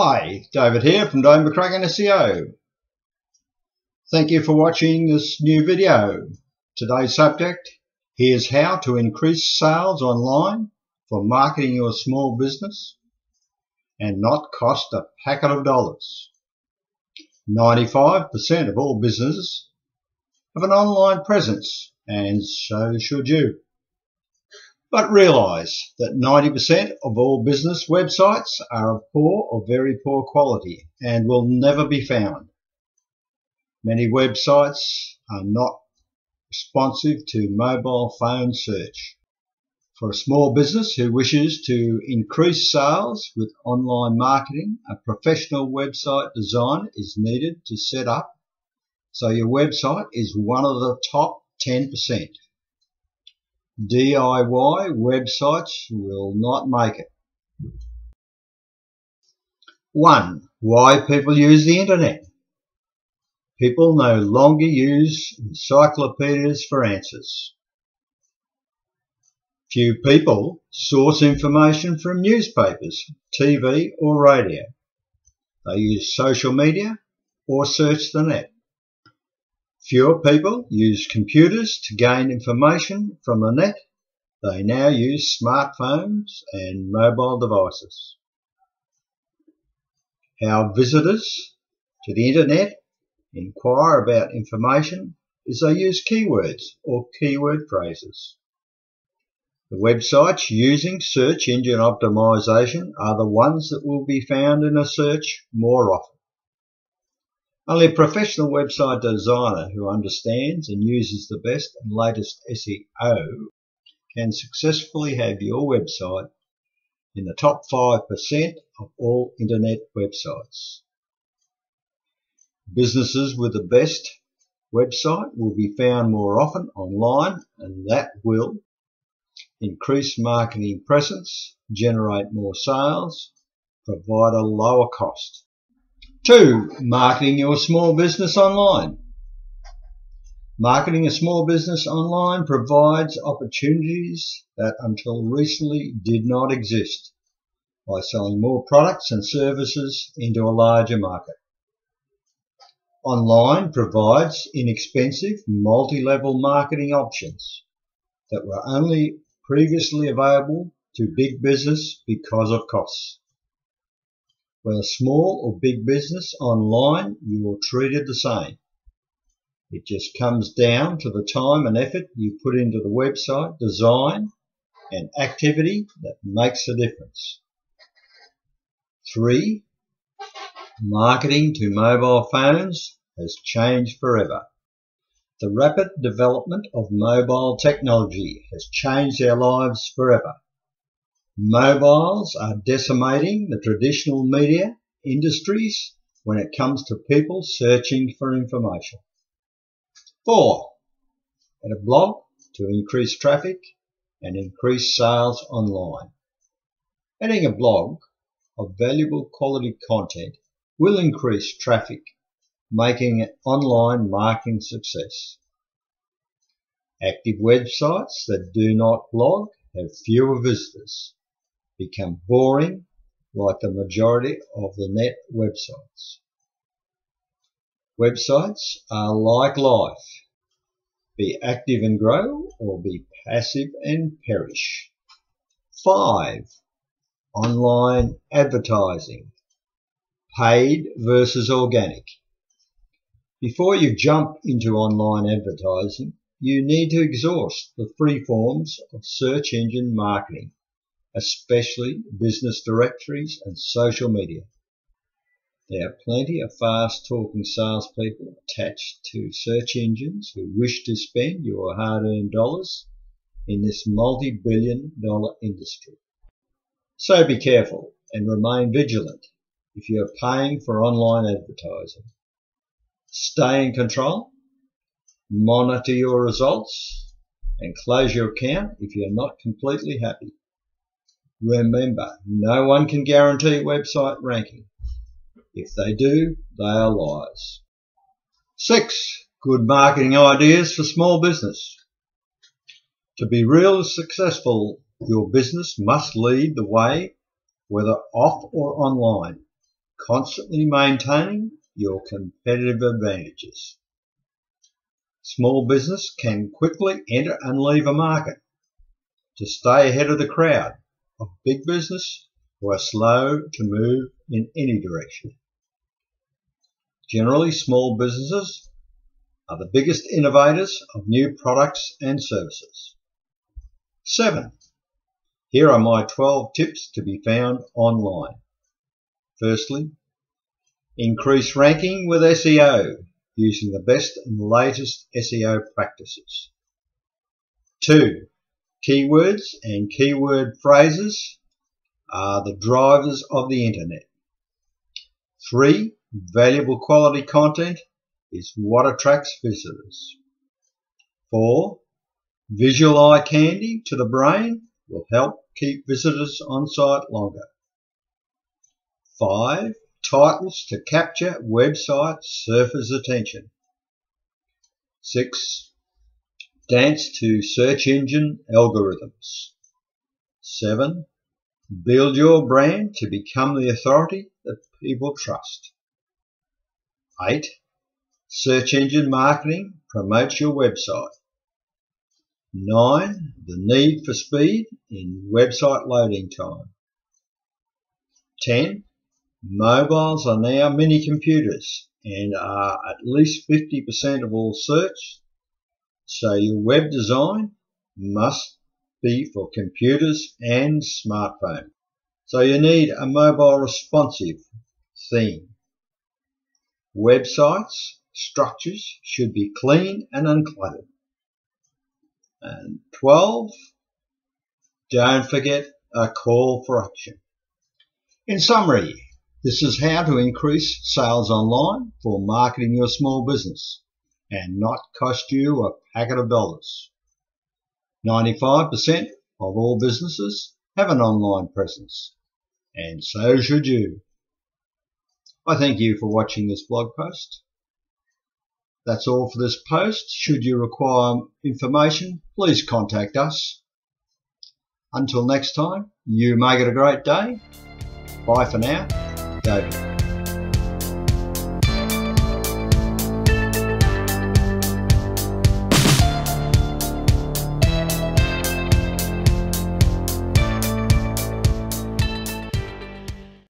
Hi, David here from David McCracken SEO. Thank you for watching this new video. Today's subject, here's how to increase sales online for marketing your small business and not cost a packet of dollars. 95% of all businesses have an online presence and so should you. But realise that 90% of all business websites are of poor or very poor quality and will never be found. Many websites are not responsive to mobile phone search. For a small business who wishes to increase sales with online marketing, a professional website design is needed to set up so your website is one of the top 10%. DIY websites will not make it. 1. Why people use the internet. People no longer use encyclopedias for answers. Few people source information from newspapers, TV or radio. They use social media or search the net. Fewer people use computers to gain information from the net. They now use smartphones and mobile devices. How visitors to the internet inquire about information is they use keywords or keyword phrases. The websites using search engine optimization are the ones that will be found in a search more often. Only a professional website designer who understands and uses the best and latest SEO can successfully have your website in the top 5% of all internet websites. Businesses with the best website will be found more often online and that will increase marketing presence, generate more sales, provide a lower cost. Two, marketing your small business online. Marketing a small business online provides opportunities that until recently did not exist by selling more products and services into a larger market. Online provides inexpensive multi-level marketing options that were only previously available to big business because of costs. Whether small or big business online, you are treated the same. It just comes down to the time and effort you put into the website design and activity that makes the difference. Three, marketing to mobile phones has changed forever. The rapid development of mobile technology has changed our lives forever. Mobiles are decimating the traditional media industries when it comes to people searching for information. 4. Add a blog to increase traffic and increase sales online. Adding a blog of valuable quality content will increase traffic, making online marketing success. Active websites that do not blog have fewer visitors become boring like the majority of the net websites. Websites are like life. Be active and grow or be passive and perish. 5. Online advertising. Paid versus organic. Before you jump into online advertising, you need to exhaust the free forms of search engine marketing especially business directories and social media. There are plenty of fast-talking salespeople attached to search engines who wish to spend your hard-earned dollars in this multi-billion dollar industry. So be careful and remain vigilant if you are paying for online advertising. Stay in control, monitor your results, and close your account if you are not completely happy. Remember, no one can guarantee website ranking. If they do, they are liars. Six, good marketing ideas for small business. To be real successful, your business must lead the way, whether off or online. constantly maintaining your competitive advantages. Small business can quickly enter and leave a market to stay ahead of the crowd of big business who are slow to move in any direction. Generally, small businesses are the biggest innovators of new products and services. 7. Here are my 12 tips to be found online. Firstly, increase ranking with SEO using the best and latest SEO practices. 2. Keywords and keyword phrases are the drivers of the internet. 3. Valuable quality content is what attracts visitors. 4. Visual eye candy to the brain will help keep visitors on site longer. 5. Titles to capture website surfers' attention. 6. Dance to search engine algorithms. 7. Build your brand to become the authority that people trust. 8. Search engine marketing promotes your website. 9. The need for speed in website loading time. 10. Mobiles are now mini computers and are at least 50% of all search, so your web design must be for computers and smartphone. So you need a mobile responsive theme. Websites structures should be clean and uncluttered. And 12, don't forget a call for action. In summary, this is how to increase sales online for marketing your small business and not cost you a packet of dollars. 95% of all businesses have an online presence, and so should you. I thank you for watching this blog post. That's all for this post. Should you require information, please contact us. Until next time, you make it a great day. Bye for now. David.